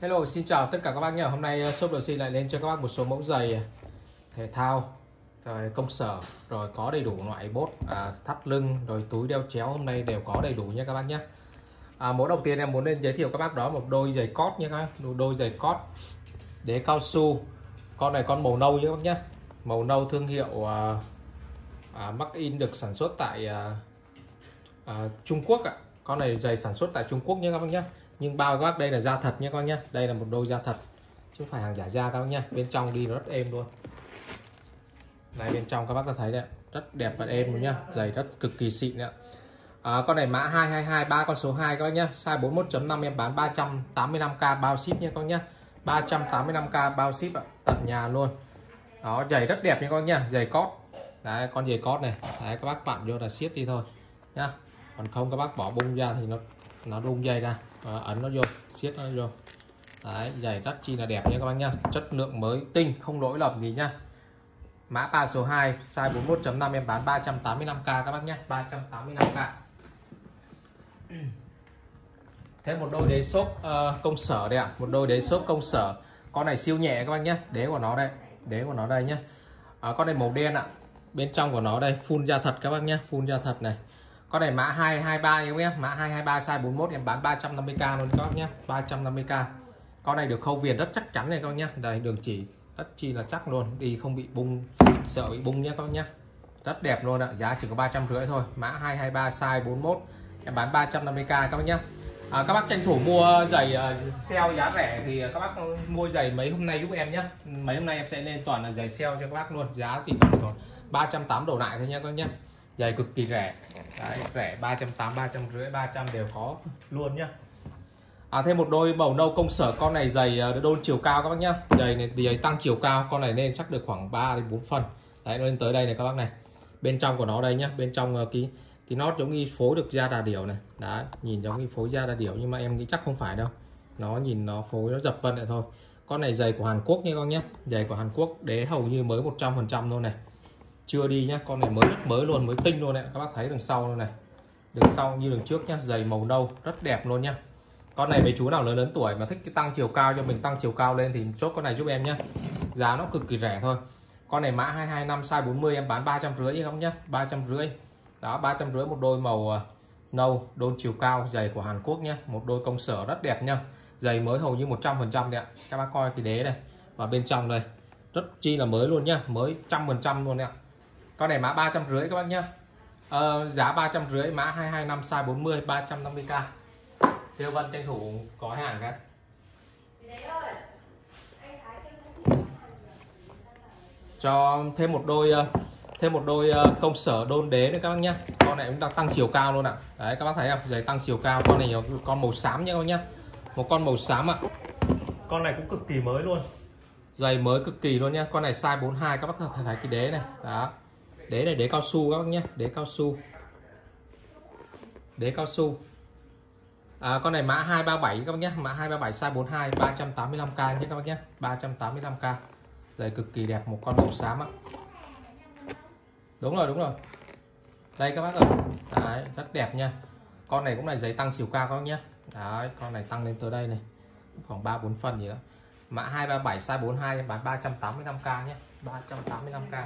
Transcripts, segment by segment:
Hello, xin chào tất cả các bác nhé. Hôm nay uh, shop đồ xin lại lên cho các bác một số mẫu giày uh, thể thao, rồi công sở, rồi có đầy đủ loại bốt, à, thắt lưng, rồi túi đeo chéo hôm nay đều có đầy đủ nha các bác nhé. À, mẫu đầu tiên em muốn lên giới thiệu các bác đó một đôi giày cót nha các bác, một đôi giày cót đế cao su. Con này con màu nâu nhé các bác nhé. Màu nâu thương hiệu à, à, Mắc In được sản xuất tại à, à, Trung Quốc ạ. Con này giày sản xuất tại Trung Quốc nhé các bác nhé nhưng bao các bác đây là da thật nhé các bác nhé. Đây là một đôi da thật. Chứ không phải hàng giả da các bác nhé. Bên trong đi nó rất êm luôn. Này bên trong các bác có thấy đấy rất đẹp và êm luôn nhá. Giày rất cực kỳ xịn ạ. À, con này mã 222 ba con số 2 các bác nhé. Size 41.5 em bán 385k bao ship nhé các bác nhé. 385k bao ship ạ. Tận nhà luôn. Đó giày rất đẹp nha các nhá giày cót. Đấy con giày cót này. Đấy các bác bạn vô là siết đi thôi. Nhá. Còn không các bác bỏ bung ra thì nó nó rung dây ra. À, ấn nó vô siết nó vô. Đấy giày rất chi là đẹp nha các bác nhá. Chất lượng mới tinh không lỗi lầm gì nhá. Mã ba số 2 size 41.5 em bán 385k các bác nhé 385k thêm một đôi đế xốp uh, công sở đây ạ. À. một đôi đế xốp công sở. Con này siêu nhẹ các bác nhé đế của nó đây đế của nó đây nhé à, ờ, con này màu đen ạ. À. bên trong của nó đây phun da thật các bác nhé phun da thật này con này mã 223 nhé em mã 223 size 41 em bán 350k luôn các nhé. 350k con này được khâu viền rất chắc chắn này các nhé. Đây đường chỉ rất chi là chắc luôn. Đi không bị bung sợ bị bung nhé các nhé. Rất đẹp luôn ạ giá chỉ có ba trăm rưỡi thôi. Mã 223 size 41 em bán 350k các bác nhé. À, các bác tranh thủ mua giày uh, sale giá rẻ thì à, các bác mua giày mấy hôm nay giúp em nhé. Mấy hôm nay em sẽ lên toàn là giày sale cho các bác luôn. Giá chỉ còn còn 380 đổ lại thôi nha các bác nhé giày cực kỳ rẻ. Đấy, rẻ 380 350 300 đều có luôn nhá. À, thêm một đôi màu nâu công sở con này giày ờ, đôn chiều cao các bác nhá. Giày này thì tăng chiều cao con này nên chắc được khoảng 3 đến 4 phần. Đấy lên tới đây này các bác này. Bên trong của nó đây nhá bên trong ờ, cái cái nót giống như phối được da đà điểu này. Đấy nhìn giống như phối da đà điểu nhưng mà em nghĩ chắc không phải đâu. Nó nhìn nó phối nó dập vân lại thôi. Con này giày của Hàn Quốc nha con nhé giày của Hàn Quốc đế hầu như mới 100% luôn này chưa đi nhá, con này mới rất mới luôn, mới tinh luôn này các bác thấy đường sau luôn này. Đường sau như đường trước nhá dày màu nâu, rất đẹp luôn nhá. Con này mấy chú nào lớn lớn tuổi mà thích cái tăng chiều cao cho mình, tăng chiều cao lên thì chốt con này giúp em nhá. Giá nó cực kỳ rẻ thôi. Con này mã 225 size 40 em bán 350 không nhá 350 đó 350 một đôi màu à, nâu, đôn chiều cao, giày của Hàn Quốc nhá. Một đôi công sở rất đẹp nhá. Giày mới hầu như 100% đấy ạ. Các bác coi cái đế này. Và bên trong đây, rất chi là mới luôn nhá, mới trăm phần trăm luôn ạ con này mã 350 các bác nhá. Ờ, giá 350 mã 225 size 40 350k Tiêu Vân tranh thủ có hàng cái cho thêm một đôi ờ, thêm một đôi ờ, công sở đôn đế nữa các bác nhé con này cũng đang tăng chiều cao luôn ạ. Đấy các bác thấy không? Giày tăng chiều cao con này con màu xám nhé các bác nhé một con màu xám ạ. Con này cũng cực kỳ mới luôn. Giày mới cực kỳ luôn nhé con này size 42 các bác thấy cái đế này. Đó đế này đế cao su các bác nhé đế cao su. Đế cao su. À, con này mã 237 các bác nhé mã 237 size 42 385k nhé các bác nhé 385k giày cực kỳ đẹp một con màu xám ạ. Đúng rồi đúng rồi. Đây các bác ơi. Đấy, rất đẹp nha. Con này cũng là giấy tăng chiều cao các bác nhé. Đấy, con này tăng lên tới đây này. Khoảng 3 4 phần gì đó. Mã 237 size 42 bán 385k nhé. 385k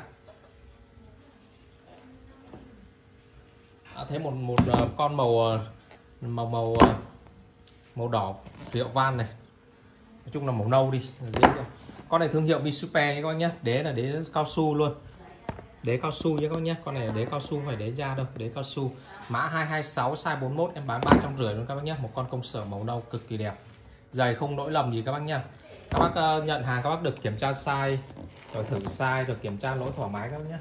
à, thấy một một uh, con màu à, màu màu à, màu đỏ hiệu van này. Nói chung là màu nâu đi con này thương hiệu Mitsupe nhé các bác nhé. Đế là đế cao su luôn. Đế cao su nhé các bác nhé. Con này là đế cao su phải đế da đâu đế cao su. Mã 226 size 41 em bán 350 luôn các bác nhé. Một con công sở màu nâu cực kỳ đẹp. Giày không lỗi lầm gì các bác nhé. Các bác uh, nhận hàng các bác được kiểm tra size rồi thử size được kiểm tra lỗi thoải mái các bác nhé.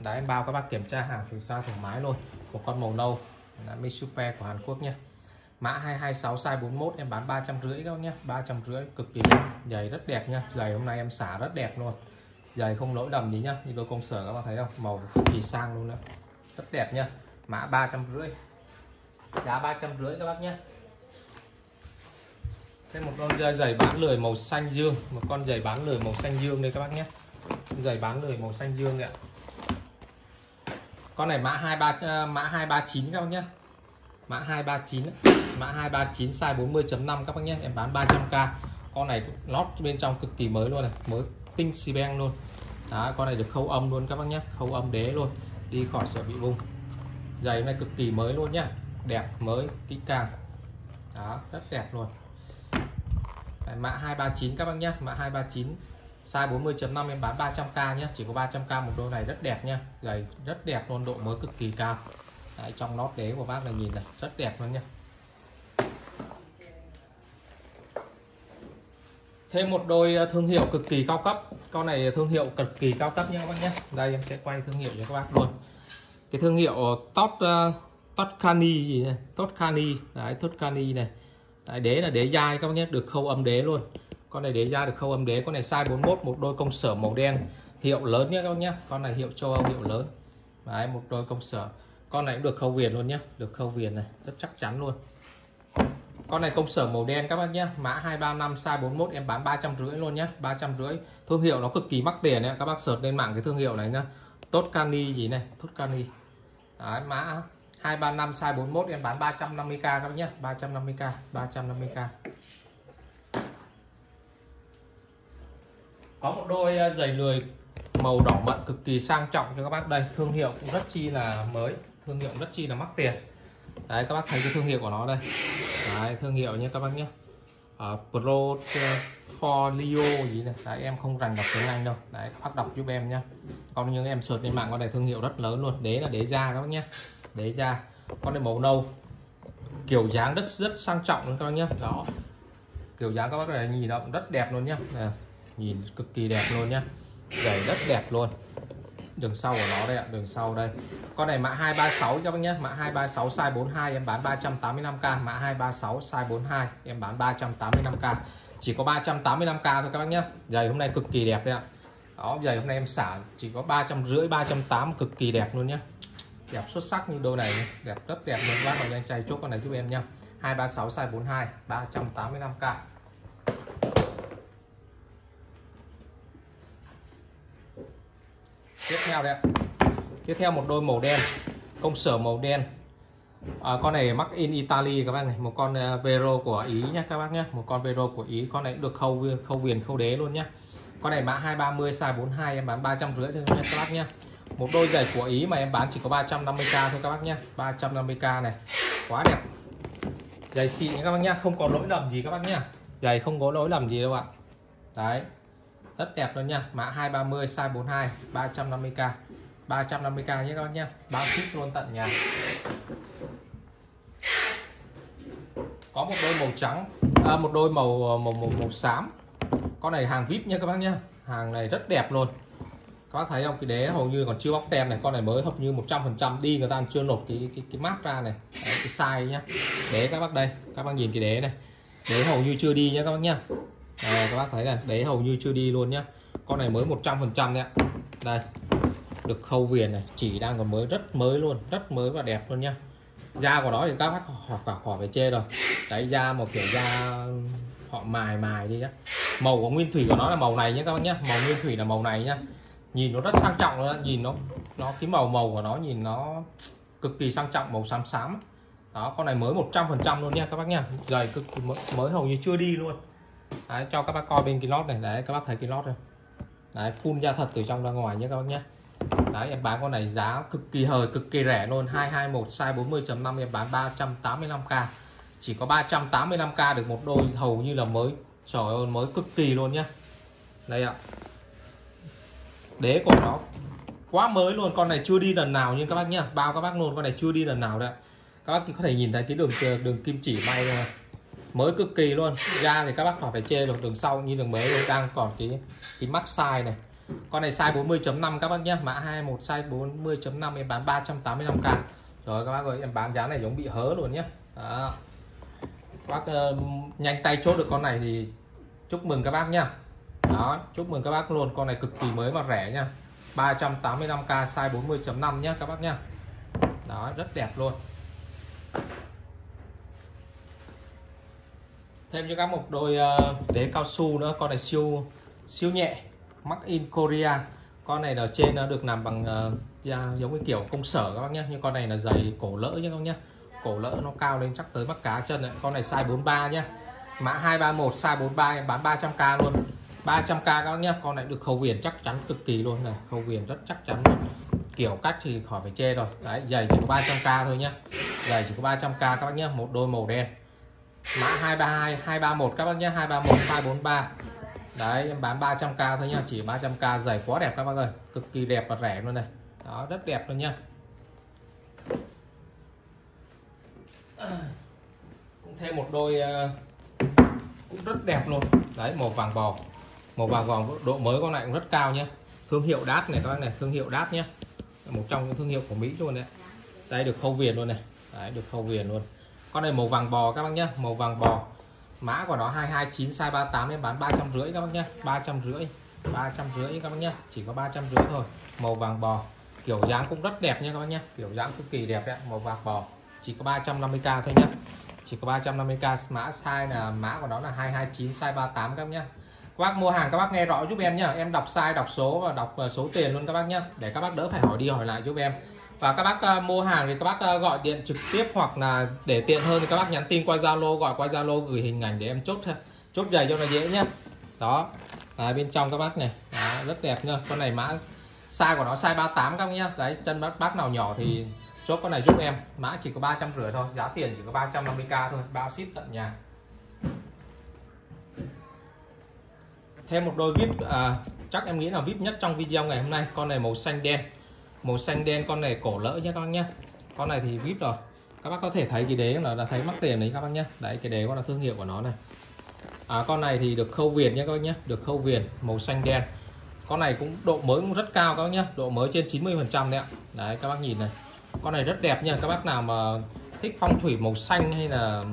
Đấy em bao các bác kiểm tra hàng thử size thoải mái luôn một con màu nâu. Là Mitsupe của Hàn Quốc nhé. Mã 226 size 41 em bán 350 các bác nhé. 350 cực kỳ đẹp. Giày rất đẹp nha giày hôm nay em xả rất đẹp luôn. Giày không lỗi đầm gì nhá. Như đôi công sở các bạn thấy không? Màu cực kỳ sang luôn đó rất đẹp nha mã 350 giá 350 các bác nhé. Thêm một con giày bán lười màu xanh dương. Một con giày bán lười màu xanh dương đây các bác nhé. Giày bán lười màu xanh dương đấy ạ con này mã 23 ờ, mã 239 các bác nhé mã 239 mã 239 size 40.5 các bác nhé em bán 300k con này lót bên trong cực kỳ mới luôn này. Mới tinh xì beng luôn. Đó, con này được khâu âm luôn các bác nhé khâu âm đế luôn. Đi khỏi sợ bị bung. Giày này cực kỳ mới luôn nhá. Đẹp, mới, kỹ càng. Đó, rất đẹp luôn. Mã 239 các bác nhé mã 239 size 40.5 em bán 300k nhé chỉ có 300k một đôi này rất đẹp nha giày rất đẹp luôn độ mới cực kỳ cao. Đấy, trong lót đế của bác này nhìn này rất đẹp luôn nha thêm một đôi ờ, thương hiệu cực kỳ cao cấp. Con này thương hiệu cực kỳ cao cấp nha các bác nhé đây em sẽ quay thương hiệu cho các bác luôn. Cái thương hiệu top ờ, uh, Toscani gì này Toscani đấy Toscani này. Đấy, đế là đế dai các bác nhé được khâu âm đế luôn con này đế ra được khâu âm đế. Con này size 41 một đôi công sở màu đen. Hiệu lớn nhé các bác nhé. Con này hiệu châu Âu hiệu lớn. Đấy một đôi công sở. Con này cũng được khâu viền luôn nhé. Được khâu viền này. Rất chắc chắn luôn. Con này công sở màu đen các bác nhé. Mã 235 size 41 em bán 350 luôn nhé. 350 thương hiệu nó cực kỳ mắc tiền đấy. Các bác search lên mạng cái thương hiệu này nhá. Tốt cani gì này? Tốt cani, đấy, mã 235 size 41 em bán 350k các bác nhé. 350k 350k có một đôi à, giày lười màu đỏ mận cực kỳ sang trọng cho các bác. Đây thương hiệu cũng rất chi là mới. Thương hiệu rất chi là mắc tiền. Đấy các bác thấy cái thương hiệu của nó đây. Đấy, thương hiệu nhé các bác nhé. Ờ, uh, Portfolio ờ, gì này. Đấy, em không rành đọc tiếng Anh đâu. Đấy các bác đọc giúp em nhé. Còn những em sượt trên mạng con này thương hiệu rất lớn luôn. Đế là đế da các bác nhé. Đế da. Con này màu nâu. Kiểu dáng rất rất sang trọng luôn các bác nhé. Đó. Kiểu dáng các bác này nhìn động rất đẹp luôn nhé nhìn cực kỳ đẹp luôn nhá, giày rất đẹp luôn. Đường sau của nó đây ạ đường sau đây. Con này mã 236 các bác nhé mã 236 size 42 em bán 385k mã 236 size 42 em bán 385k chỉ có 385k thôi các bác nhé giày hôm nay cực kỳ đẹp đấy ạ. Đó giày hôm nay em xả chỉ có 350 380 cực kỳ đẹp luôn nhé đẹp xuất sắc như đôi này đẹp rất đẹp luôn. Các bác nào nhanh chay chốt con này giúp em nhá. 236 size 42 385k tiếp theo đây tiếp theo một đôi màu đen công sở màu đen. À, con này mắc in Italy các bác này. Một con à, Vero của Ý nhé các bác nhé một con Vero của Ý con này được khâu khâu viền khâu đế luôn nhé con này mã 230 size 42 em bán 350 thôi nha các bác nhé một đôi giày của Ý mà em bán chỉ có 350k thôi các bác nhé 350k này. Quá đẹp. Giày xịn các bác nhé không có lỗi lầm gì các bác nhé giày không có lỗi lầm gì đâu ạ. Đấy rất đẹp luôn nha. Mã 230 size 42 350k 350k nhé các bác nhé. Bao ship luôn tận nhà. Có một đôi màu trắng à, một đôi màu ờ, màu màu màu xám. Con này hàng vip nha các bác nhé. Hàng này rất đẹp luôn. Các bác thấy không? Cái đế hầu như còn chưa bóc tem này. Con này mới hợp như 100% đi người ta chưa nộp cái cái cái mát ra này. Đấy, cái size nhá. Đế các bác đây. Các bác nhìn cái đế này. Đế hầu như chưa đi nhá các bác nhá đây, các bác thấy này đấy hầu như chưa đi luôn nhá. Con này mới 100% đấy ạ. Đây được khâu viền này chỉ đang còn mới rất mới luôn rất mới và đẹp luôn nhá. Da của nó thì các bác hoặc cả khỏi phải chê rồi đấy da một kiểu da họ mài mài đi nhá. Màu của nguyên thủy của nó là màu này nhé các bác nhá. Màu nguyên thủy là màu này nhá. Nhìn nó rất sang trọng luôn nhìn nó nó cái màu màu của nó nhìn nó cực kỳ sang trọng màu xám xám đó con này mới 100% luôn nha các bác nha giày cực mới, mới hầu như chưa đi luôn đấy, cho các bác coi bên cái lót này. Đấy các bác thấy cái lót này đấy phun ra thật từ trong ra ngoài nhé các bác nhé. Đấy em bán con này giá cực kỳ hời cực kỳ rẻ luôn. 221 size 40.5 em bán 385k chỉ có 385k được một đôi hầu như là mới. Trời ơi mới cực kỳ luôn nhá. Đây ạ. Đế của nó quá mới luôn. Con này chưa đi lần nào nhưng các bác nhá. Bao các bác luôn con này chưa đi lần nào đấy các bác có thể nhìn thấy cái đường đường kim chỉ bay này mới cực kỳ luôn. Ra thì các bác khỏi phải chê được đường sau như đường mới đang còn cái cái mắc size này. Con này size 40.5 các bác nhé mã 21 size 40.5 em bán 385k rồi các bác ơi em bán giá này giống bị hớ luôn nhé. Đó. các bác uh, nhanh tay chốt được con này thì chúc mừng các bác nhá. Đó chúc mừng các bác luôn con này cực kỳ mới và rẻ nha 385k size 40.5 nhé các bác nhá. Đó rất đẹp luôn thêm cho các một đôi uh, cao su nữa. Con này siêu siêu nhẹ. Mắc in Korea. Con này ở trên nó được làm bằng uh, da giống như kiểu công sở các bác nhé. Nhưng con này là giày cổ lỡ nhé các nhé. Cổ lỡ nó cao lên chắc tới mắt cá chân này. con này size 43 nhá mã 231 size 43 em bán 300k luôn. 300k các bác nhé. Con này được khâu viền chắc chắn cực kỳ luôn này. Khâu viền rất chắc chắn luôn. Kiểu cách thì khỏi phải chê rồi. Đấy giày chỉ có 300k thôi nhá giày chỉ có 300k các bác nhé. Một đôi màu đen mã 232 231 các bác nhé. 231 243 đấy, em bán 300k thôi nhá. Chỉ 300k giày quá đẹp các bác ơi. Cực kỳ đẹp và rẻ luôn này. Đó, rất đẹp luôn nhá. Cũng thêm một đôi ờ, cũng rất đẹp luôn. Đấy, màu vàng bò. Màu vàng bò độ mới con này cũng rất cao nhé thương hiệu đát này các bác này, thương hiệu đát nhé một trong những thương hiệu của Mỹ luôn đấy. Đây, được khâu viền luôn này. Đấy, được khâu viền luôn con này màu vàng bò các bác nhé màu vàng bò. Mã của nó 229 size 38 em bán 350 các bác nhé 350 350 các bác nhé chỉ có 350 thôi. Màu vàng bò. Kiểu dáng cũng rất đẹp nha các bác nhé kiểu dáng cực kỳ đẹp đấy màu vàng bò. Chỉ có 350k thôi nhé chỉ có 350k mã size là, mã của nó là 229 size 38 các bác nhé các bác mua hàng các bác nghe rõ giúp em nhá. Em đọc size, đọc số và đọc ờ, số tiền luôn các bác nhé để các bác đỡ phải hỏi đi hỏi lại giúp em và các bác uh, mua hàng thì các bác uh, gọi điện trực tiếp hoặc là để tiện hơn thì các bác nhắn tin qua Zalo gọi qua Zalo gửi hình ảnh để em chốt chốt giày cho nó dễ nhá. Đó. À, bên trong các bác này đó, rất đẹp nhá. Con này mã size của nó size 38 các bác nhá. Đấy chân bác bác nào nhỏ thì chốt con này giúp em. Mã chỉ có ba trăm rưỡi thôi giá tiền chỉ có 350k thôi. Bao ship tận nhà. Thêm một đôi vip à, chắc em nghĩ là vip nhất trong video ngày hôm nay. Con này màu xanh đen màu xanh đen con này cổ lỡ nhé các bác nhé con này thì vip rồi. Các bác có thể thấy cái đế là đã thấy mắc tiền đấy các bác nhé đấy cái đế con là thương hiệu của nó này. À, con này thì được khâu viền nhé các bác nhé được khâu viền màu xanh đen. Con này cũng độ mới cũng rất cao các bác nhé độ mới trên 90 phần trăm đấy ạ. Đấy các bác nhìn này. Con này rất đẹp nha. Các bác nào mà thích phong thủy màu xanh hay là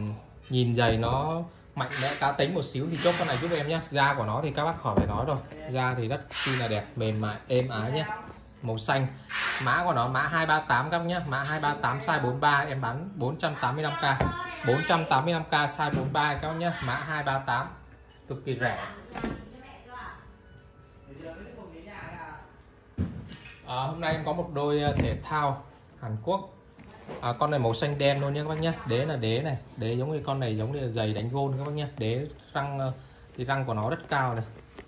nhìn giày nó mạnh mẽ cá tính một xíu thì chốt con này giúp em nhé da của nó thì các bác khỏi phải nói rồi. Da thì rất chi là đẹp mềm mại êm ái nhé màu xanh mã của nó mã 238 các nhé. Mã 238 size 43 em bán 485k 485k size 43 các nhé. Mã 238 cực kỳ rẻ. À, hôm nay em có một đôi ờ, thể thao Hàn Quốc. À, con này màu xanh đen luôn nhé các bác nhé. Đế là đế này. Đế giống như con này giống như giày đánh gôn các bác nhé. Đế răng ờ, thì răng của nó rất cao này.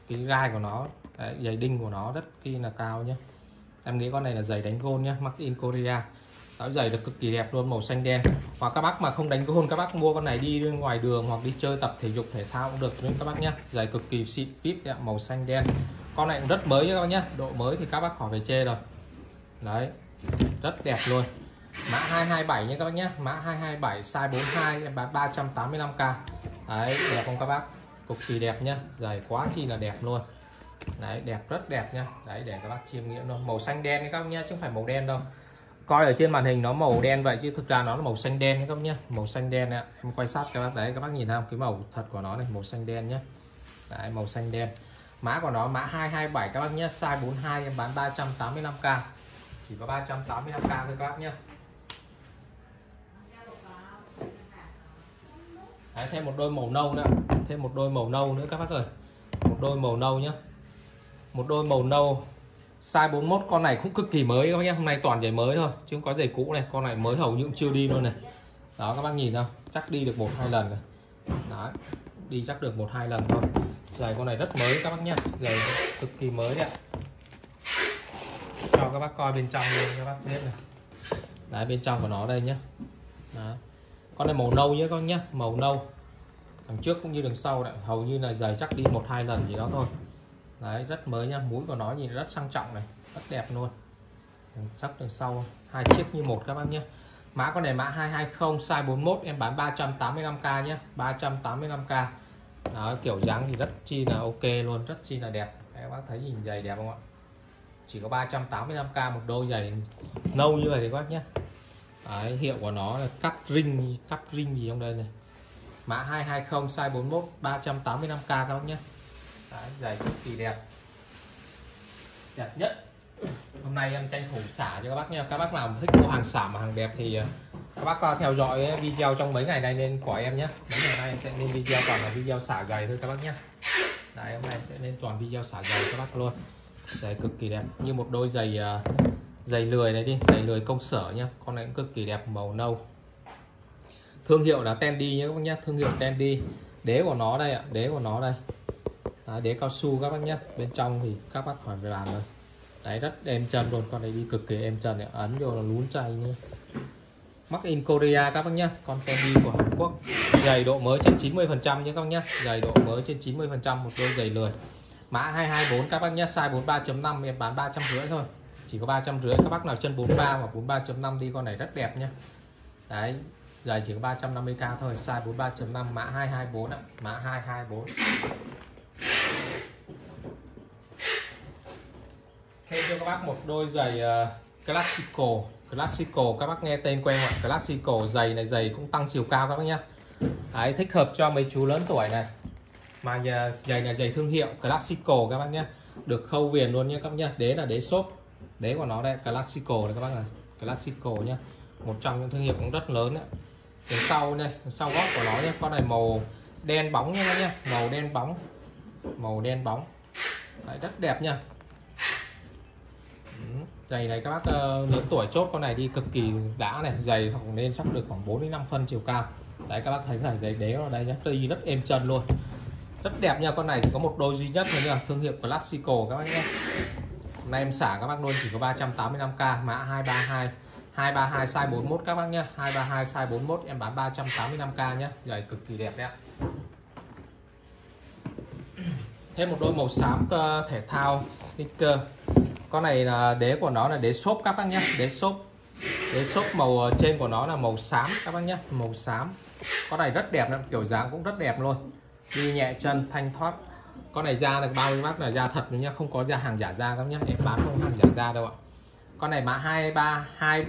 Cái gai của nó đấy, giày đinh của nó rất khi là cao nhé em nghĩ con này là giày đánh gôn nhé made in Korea. Áo giày được cực kỳ đẹp luôn, màu xanh đen. Hoặc các bác mà không đánh gôn, các bác mua con này đi ngoài đường hoặc đi chơi tập thể dục thể thao cũng được nên các bác nhé giày cực kỳ xịn, vip đẹp màu xanh đen. Con này cũng rất mới các bác nhé độ mới thì các bác khỏi phải chê rồi. Đấy, rất đẹp luôn. Mã 227 nhé các bác nhé mã 227 size 42 em bán 385k đấy, đẹp không các bác? Cực kỳ đẹp nhá, giày quá chi là đẹp luôn đấy đẹp rất đẹp nha. Đấy để các bác chiêm nghiệm luôn. Màu xanh đen các bác nhé chứ không phải màu đen đâu. Coi ở trên màn hình nó màu đen vậy chứ thực ra nó là màu xanh đen các bác nhé màu xanh đen ạ. Em quay sát các bác đấy các bác nhìn không cái màu thật của nó này màu xanh đen nhé đấy màu xanh đen. Mã của nó mã 227 các bác nhé size 42 em bán 385k chỉ có 385k thôi các bác nhé Đấy, thêm một đôi màu nâu nữa. Thêm một đôi màu nâu nữa các bác ơi. Một đôi màu nâu nhé một đôi màu nâu. Size 41 con này cũng cực kỳ mới các bác nhé. Hôm nay toàn giày mới thôi, chứ không có giày cũ này. Con này mới hầu như cũng chưa đi luôn này. Đó, các bác nhìn không chắc đi được một hai lần này. Đó đi chắc được một hai lần thôi. Giày con này rất mới các bác nhé. Giày cực kỳ mới đấy ạ. Cho các bác coi bên trong luôn các bác biết này. Đấy, bên trong của nó đây nhé. Đó. con này màu nâu nhé con nhá nhé. Màu nâu. Đằng trước cũng như đằng sau đấy. Hầu như là giày chắc đi một hai lần gì đó thôi đấy rất mới nha mũi của nó nhìn rất sang trọng này. Rất đẹp luôn. Sắp đằng sau hai chiếc như một các bác nhé mã con này mã 220 size 41 em bán 385k nhé 385k đó, kiểu dáng thì rất chi là ok luôn rất chi là đẹp. Các bác thấy nhìn giày đẹp không ạ? Chỉ có 385k một đôi giày nâu như vậy thì các bác nhé Đấy, hiệu của nó là cắp ring cắp ring gì trong đây này. Mã 220 size 41 385k các bác nhé Đấy, giày cực kỳ đẹp. Đẹp nhất. Hôm nay em tranh thủ xả cho các bác nha các bác nào thích mua hàng xả mà hàng đẹp thì ờ, các bác theo dõi ờ, video trong mấy ngày nay nên của em nhé mấy ngày nay em sẽ lên video toàn là video xả gầy thôi các bác nhé Đấy, hôm nay em sẽ lên toàn video xả gầy các bác luôn. Giày cực kỳ đẹp. Như một đôi giày ờ, giày lười này đi giày lười công sở nhá. Con này cũng cực kỳ đẹp màu nâu. Thương hiệu là Tendi nhé các bác nhé thương hiệu Tendi đế của nó đây ạ đế của nó đây. Đấy, đế cao su các bác nhé. Bên trong thì các bác khỏi phải bàn rồi. Đấy rất êm chân luôn. Con này đi cực kỳ êm chân này. Ấn vô là lún chay nữa mắc in Korea các bác nhé. Con Fendi của Hàn Quốc. Giày độ mới trên 90 phần trăm nhé các bác nhé. Giày độ mới trên 90 phần trăm một đôi giày lười. Mã 224 các bác nhé. Size 43.5 em bán 350 thôi. Chỉ có 350 các bác nào chân 43 hoặc 43.5 đi con này rất đẹp nhé. Đấy giày chỉ có 350k thôi. Size 43.5 mã 224 ạ. Mã 224 thêm cho các bác một đôi giày uh, classical. Classical các bác nghe tên quen ạ? Classical giày này giày cũng tăng chiều cao các bác nhé Đấy, thích hợp cho mấy chú lớn tuổi này. Mà nhà, giày này giày thương hiệu classical các bác nhé được khâu viền luôn nhé các bác nhé đế là đế xốp. Đế của nó đây classical này các bác này. Classical nhé một trong những thương hiệu cũng rất lớn đấy đằng sau đây sau gót của nó nhé con này màu đen bóng nhé nhé màu đen bóng màu đen bóng. Đấy, rất đẹp nha. Ừ, giày này các bác uh, lớn tuổi chốt con này đi cực kỳ đã này. Giày hoặc nên chắc được khoảng 4 đến 5 phân chiều cao. Đấy các bác thấy là giày đế ở đây nhá đi rất êm chân luôn. Rất đẹp nha con này chỉ có một đôi duy nhất thôi nha. Thương hiệu Classico các bác nhé hôm nay em xả các bác luôn chỉ có 385k mã 232 232 size 41 các bác nhé 232 size 41 em bán 385k nhé giày cực kỳ đẹp đấy ạ thêm một đôi màu xám thể thao, sneaker. Con này là đế của nó là đế xốp các bác nhé, đế xốp. Đế xốp màu ờ, trên của nó là màu xám các bác nhé, màu xám. Con này rất đẹp kiểu dáng cũng rất đẹp luôn. Đi nhẹ chân, thanh thoát. Con này da được bao nhiêu bác là da thật nhá không có da hàng giả da các nhé, em bán không hàng giả da đâu ạ. Con này mã 232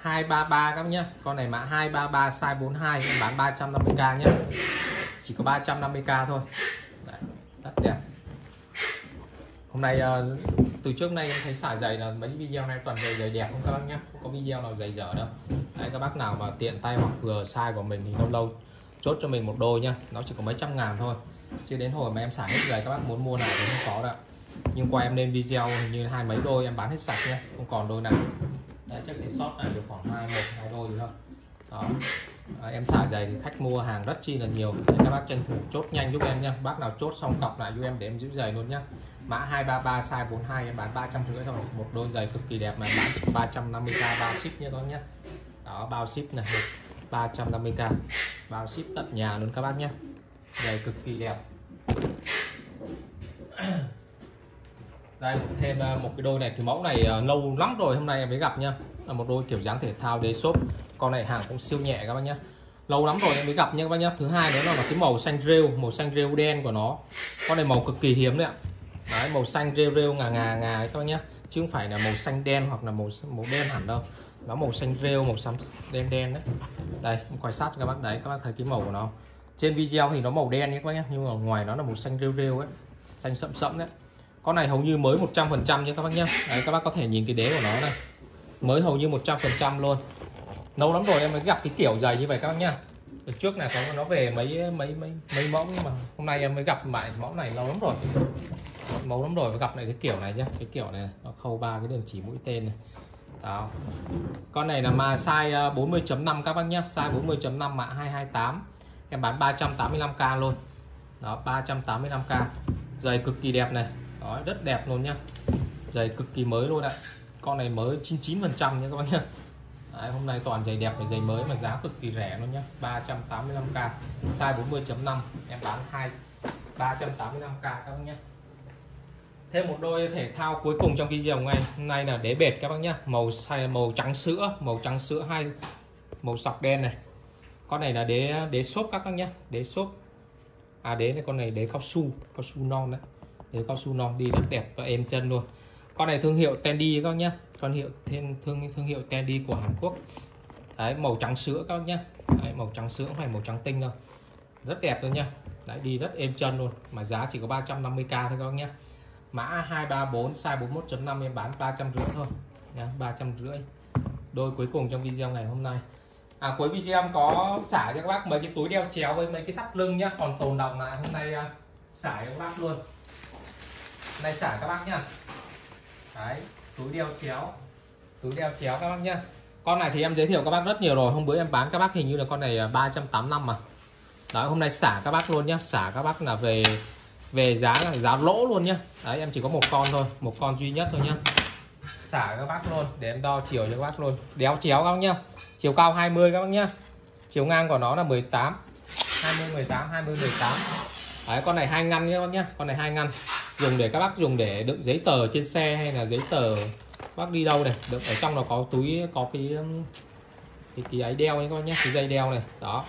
233 các nhé. Con này mã 233 size 42 em bán 350k nhé. Chỉ có 350k thôi hôm nay ờ, từ trước nay em thấy xả giày là mấy video này toàn giày giày đẹp không các bác nhé không có video nào giày dở đâu. Đấy các bác nào mà tiện tay hoặc vừa size của mình thì lâu lâu chốt cho mình một đôi nhá. Nó chỉ có mấy trăm ngàn thôi. Chứ đến hồi mà em xả hết giày các bác muốn mua nào thì không có đâu nhưng qua em lên video hình như hai mấy đôi em bán hết sạch nhé không còn đôi nào. Đấy chắc chỉ sót lại được khoảng hai một hai đôi thôi. Đó. À, em xả giày thì khách mua hàng rất chi là nhiều. Để các bác tranh thủ chốt nhanh giúp em nha bác nào chốt xong cọc lại giúp em để em giữ giày luôn nhá mã 233 size 42 em bán 350 thôi một đôi giày cực kỳ đẹp mà bán 350k bao ship nhé các nhé đó, bao ship này 350k bao ship tận nhà luôn các bác nhé giày cực kỳ đẹp. Đây, thêm ờ, một cái đôi này, cái mẫu này ờ, lâu lắm rồi hôm nay em mới gặp nha là một đôi kiểu dáng thể thao đế shop con này hàng cũng siêu nhẹ các bác nhé lâu lắm rồi em mới gặp nha các bác nhé thứ hai nữa là cái màu xanh rêu, màu xanh rêu đen của nó. Con này màu cực kỳ hiếm đấy ạ. Đấy, màu xanh rêu rêu ngà ngà ngà các bác nhé. Chứ không phải là màu xanh đen hoặc là màu màu đen hẳn đâu. Nó màu xanh rêu màu xám đen đen đấy. Đây quay sát các bác đấy các bác thấy cái màu của nó. Trên video thì nó màu đen nhé các bác nhé nhưng mà ngoài nó là màu xanh rêu rêu ấy xanh sậm sậm đấy. Con này hầu như mới 100% nhé các bác nhé. Đấy các bác có thể nhìn cái đế của nó này mới hầu như 100% luôn. Lâu lắm rồi em mới gặp cái kiểu giày như vậy các bác nhá từ trước này có nó về mấy mấy mấy mấy mẫu nhưng mà hôm nay em mới gặp lại mẫu này lâu lắm rồi. Một mẫu lắm rồi gặp lại cái kiểu này nhá. Cái kiểu này nó khâu ba cái đường chỉ mũi tên này. Đó. Con này là mà size ờ, 40.5 các bác nhé size 40.5 mã 228 em bán 385k luôn. Đó 385k giày cực kỳ đẹp này. Đó rất đẹp luôn nhá. Giày cực kỳ mới luôn ạ. Con này mới 99 phần trăm nhé các bác nhé Đấy, hôm nay toàn giày đẹp và giày mới mà giá cực kỳ rẻ luôn nhá. 385k size 40.5 em bán 2 385k các bác nhé thêm một đôi thể thao cuối cùng trong video ngày hôm nay là đế bệt các bác nhá. Màu xay màu trắng sữa màu trắng sữa hai màu sọc đen này. Con này là đế đế xốp các bác nhá. Đế xốp. À đế này con này đế cao su cao su non đấy. Đế cao su non đi rất đẹp và êm chân luôn. Con này thương hiệu Tendy các bác nhá. Con hiệu thêm thương thương hiệu Tendy của Hàn Quốc. Đấy màu trắng sữa các bác nhá. Đấy, màu trắng sữa không phải màu trắng tinh đâu. Rất đẹp luôn nha đấy đi rất êm chân luôn. Mà giá chỉ có 350k thôi các bác nhá mã 234 size 41.5 em bán 350 thôi. Nha 350 đôi cuối cùng trong video ngày hôm nay. À cuối video em có xả cho các bác mấy cái túi đeo chéo với mấy cái thắt lưng nhá. Còn tồn động lại hôm nay à, xả cho các bác luôn. Hôm nay xả các bác nhá. Đấy, túi đeo chéo. Túi đeo chéo các bác nhá. Con này thì em giới thiệu các bác rất nhiều rồi. Hôm bữa em bán các bác hình như là con này à, 385 mà. Đấy hôm nay xả các bác luôn nhá. Xả các bác là về về giá là giá lỗ luôn nhá. Đấy em chỉ có một con thôi một con duy nhất thôi nhá. Xả các bác luôn để em đo chiều cho các bác luôn. Đéo chéo các bác nhá. Chiều cao 20 các bác nhá. Chiều ngang của nó là 18 20 18 20 18 đấy con này hai ngăn nhá các bác nhá. Con này hai ngăn. Dùng để các bác dùng để đựng giấy tờ trên xe hay là giấy tờ bác đi đâu này. Đựng ở trong nó có túi có cái cái, cái ấy đeo ấy các bác nhá cái dây đeo này. Đó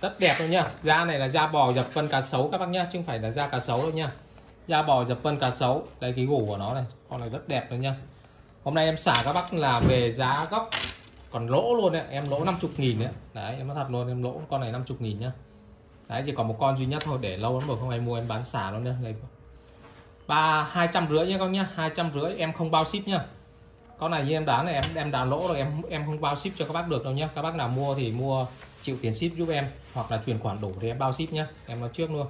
rất đẹp luôn nhá. Da này là da bò, dập phân cá sấu, các bác nhá. Chứ không phải là da cá sấu đâu nha da bò, dập phân cá sấu. Đây, cái gù của nó này. Con này rất đẹp luôn nha hôm nay em xả các bác là về giá gốc còn lỗ luôn đấy. Em lỗ 50 nghìn đấy. Đấy, em nói thật luôn, em lỗ con này 50 nghìn nhá. Đấy, chỉ còn một con duy nhất thôi. Để lâu lắm rồi không ai mua, em bán xả luôn nhá. Đây. Ba, hai trăm rưỡi nhá con nhá. Hai trăm rưỡi, em không bao ship nhá. Con này như em bán này, em em đã lỗ rồi, em em không bao ship cho các bác được đâu nhá. Các bác nào mua thì mua chịu tiền ship giúp em hoặc là chuyển khoản đủ thì em bao ship nhé em nói trước luôn.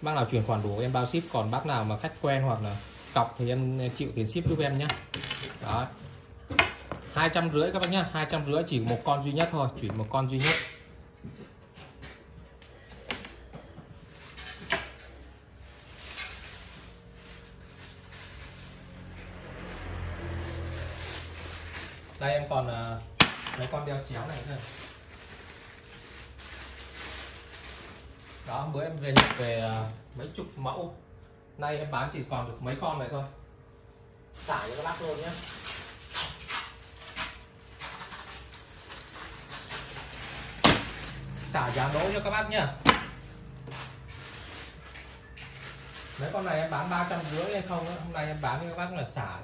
Bác nào chuyển khoản đủ em bao ship còn bác nào mà khách quen hoặc là cọc thì em chịu tiền ship giúp em nhé đó. Hai trăm rưỡi các bác nhá. Hai trăm rưỡi chỉ một con duy nhất thôi chỉ một con duy nhất. Đây em còn uh, mấy con đeo chéo này nữa đó, bữa em về nhập về ờ, mấy chục mẫu. Nay em bán chỉ còn được mấy con này thôi. Xả cho các bác luôn nhé. Xả giá lỗ cho các bác nhá. Mấy con này em bán ba trăm rưỡi hay không hôm nay em bán cho các bác là xả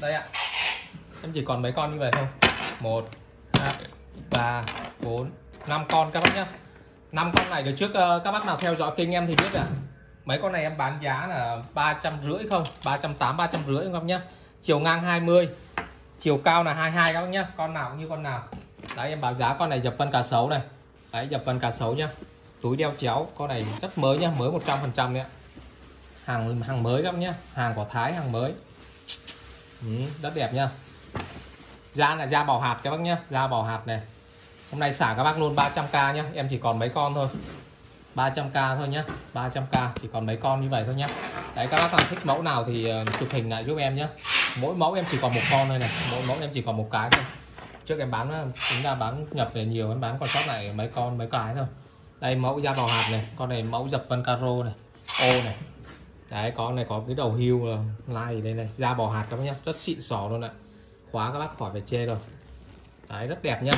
đây ạ chỉ còn mấy con như vậy thôi. Một hai ba bốn năm con các bác nhé năm con này từ trước ờ, các bác nào theo dõi kênh em thì biết ạ. Mấy con này em bán giá là ba trăm rưỡi không? Ba trăm tám ba trăm rưỡi các bác nhé chiều ngang 20 chiều cao là 22 các bác nhé con nào cũng như con nào. Đấy em báo giá con này dập phân cá sấu này. Đấy dập phân cá sấu nhá. Túi đeo chéo con này rất mới nhá mới 100 phần trăm đấy hàng hàng mới các bác nhé hàng của Thái hàng mới. Ừ, rất đẹp nha da là da bò hạt các bác nhé da bò hạt này. Hôm nay xả các bác luôn 300k nhé em chỉ còn mấy con thôi. 300k thôi nhé 300k chỉ còn mấy con như vậy thôi nhé đấy, các bác nào thích mẫu nào thì ờ, chụp hình lại giúp em nhé mỗi mẫu em chỉ còn một con thôi này. Mỗi mẫu em chỉ còn một cái thôi. Trước em bán ờ, chúng ta bán nhập về nhiều em bán còn sót lại mấy con, mấy cái thôi. Đây, mẫu da bò hạt này. Con này mẫu dập vân caro này. Ô này. Đấy, con này có cái đầu hưu ờ, lai đây này. Da bò hạt các bác nhé rất xịn sò luôn ạ khóa các bác khỏi phải chê rồi. Đấy, rất đẹp nhá.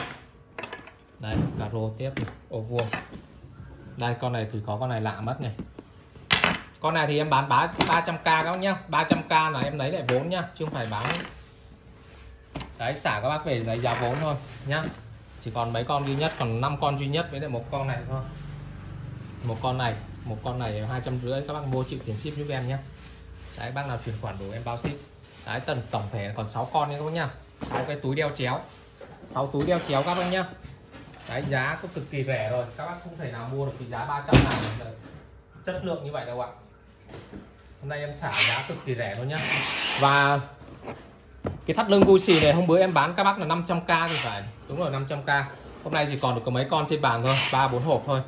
Đây cà rô tiếp ô vuông đây, con này thì có con này lạ mất này. Con này thì em bán bán 300k các bác nhá. 300k là em lấy lại vốn nhá, chứ không phải bán. Đấy, xả các bác về lấy giá vốn thôi nhá. Chỉ còn mấy con duy nhất, còn 5 con duy nhất với lại một con này thôi. Một con này, một con này hai trăm rưỡi, các bác mua chịu tiền ship giúp em nhé đấy, bác nào chuyển khoản đủ em bao ship đấy tần tổng thể còn 6 con nữa các bác nhá. 6 cái túi đeo chéo. 6 túi đeo chéo các bác nhá. Đấy, giá cũng cực kỳ rẻ rồi. Các bác không thể nào mua được cái giá 300 ngàn chất lượng như vậy đâu ạ. Hôm nay em xả giá cực kỳ rẻ luôn nhá. Và cái thắt lưng gucci này, hôm bữa em bán các bác là 500k thì phải. Đúng rồi 500k hôm nay chỉ còn được có mấy con trên bàn thôi. Ba, bốn hộp thôi.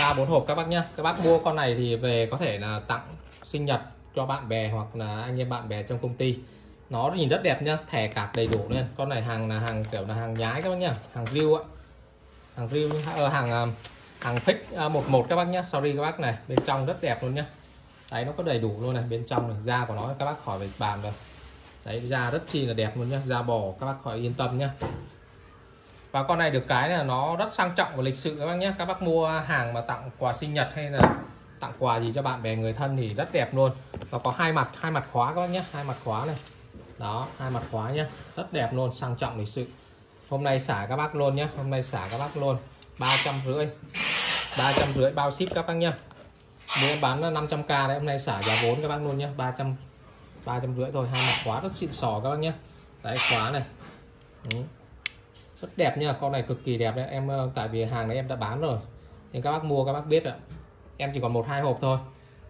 Ba, bốn hộp các bác nhá. Các bác mua con này thì về có thể là tặng sinh nhật cho bạn bè hoặc là anh em bạn bè trong công ty. Nó nhìn rất đẹp nhá thẻ cạc đầy đủ lên con này hàng là hàng kiểu là hàng nhái các bác nhá hàng riêu ạ. Hàng riêu ở ờ, hàng à, hàng fix ờ, một một các bác nhá. Sorry các bác này bên trong rất đẹp luôn nhá. Đấy nó có đầy đủ luôn này bên trong này da của nó các bác khỏi phải bàn rồi. Đấy da rất chi là đẹp luôn nhá da bò các bác khỏi yên tâm nhá. Và con này được cái là nó rất sang trọng và lịch sự các bác nhé các bác mua hàng mà tặng quà sinh nhật hay là tặng quà gì cho bạn bè, người thân thì rất đẹp luôn. Và có hai mặt hai mặt khóa các bác nhé, hai mặt khóa này. Đó, hai mặt khóa nhé, rất đẹp luôn, sang trọng lịch sự. Hôm nay xả các bác luôn nhé, hôm nay xả các bác luôn. ba trăm rưỡi, ba trăm rưỡi bao ship các bác nhé. Nếu em bán 500k đấy, hôm nay xả giá vốn các bác luôn nhé 300 ba trăm rưỡi thôi, hai mặt khóa rất xịn sò các bác nhé. Đấy, khóa này. Ừ rất đẹp nha, con này cực kỳ đẹp đấy, em ờ, tại vì hàng này em đã bán rồi. Nên các bác mua, các bác biết ạ em chỉ còn một hai hộp thôi.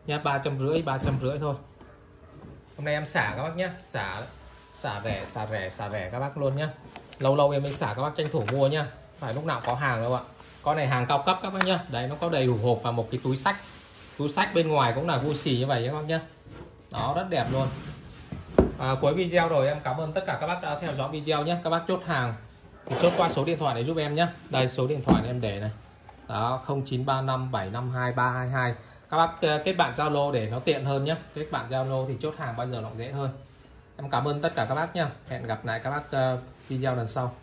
Nhá ba trăm rưỡi ba trăm rưỡi thôi. Hôm nay em xả các bác nhé xả xả rẻ xả rẻ xả rẻ các bác luôn nhé lâu lâu em mới xả các bác tranh thủ mua nhá. Phải lúc nào có hàng đâu ạ. Con này hàng cao cấp các bác nhá. Đấy nó có đầy đủ hộp và một cái túi sách. Túi sách bên ngoài cũng là Gucci như vậy các bác nhá. Đó rất đẹp luôn. À, cuối video rồi em cảm ơn tất cả các bác đã theo dõi video nhé các bác chốt hàng thì chốt qua số điện thoại để giúp em nhé đây số điện thoại em để này đó 0935 752 322 các bác ờ, kết bạn Zalo để nó tiện hơn nhé. Kết bạn Zalo thì chốt hàng bao giờ nó dễ hơn. Em cảm ơn tất cả các bác nhé. Hẹn gặp lại các bác ờ, video lần sau.